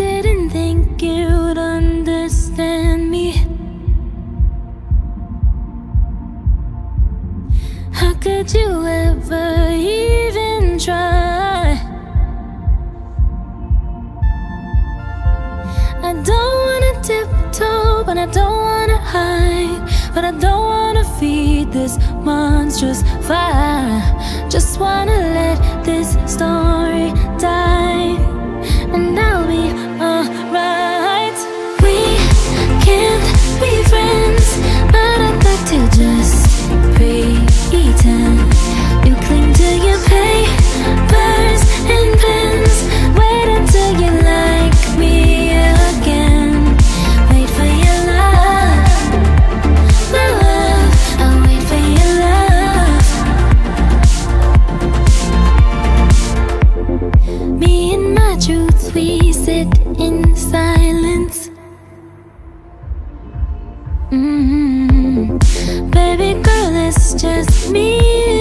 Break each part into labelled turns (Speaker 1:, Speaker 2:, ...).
Speaker 1: didn't think you'd understand me. How could you ever even try? I don't wanna tiptoe, but I don't wanna hide. But I don't wanna feed this monstrous fire. Just wanna let this story die. Mm -hmm. Baby girl, it's just me.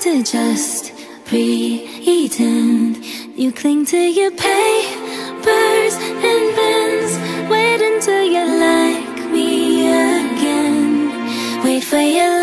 Speaker 1: to just pretend You cling to your papers and pens Wait until you like me again. Wait for your